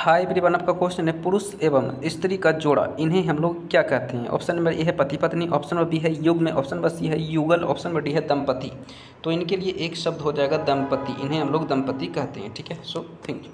High everyone आपका question है पुरुष एवं स्त्री का जोड़ा। इन्हें हम लोग क्या कहते हैं? ऑप्शन नंबर ए है पति पत्नी ऑप्शन नंबर बी है युग में ऑप्शन नंबर सी है युगल ऑप्शन नंबर डी है दंपति। तो इनके लिए एक शब्द हो जाएगा दंपति। इन्हें हम लोग दंपति कहते हैं, ठीक है? So thank you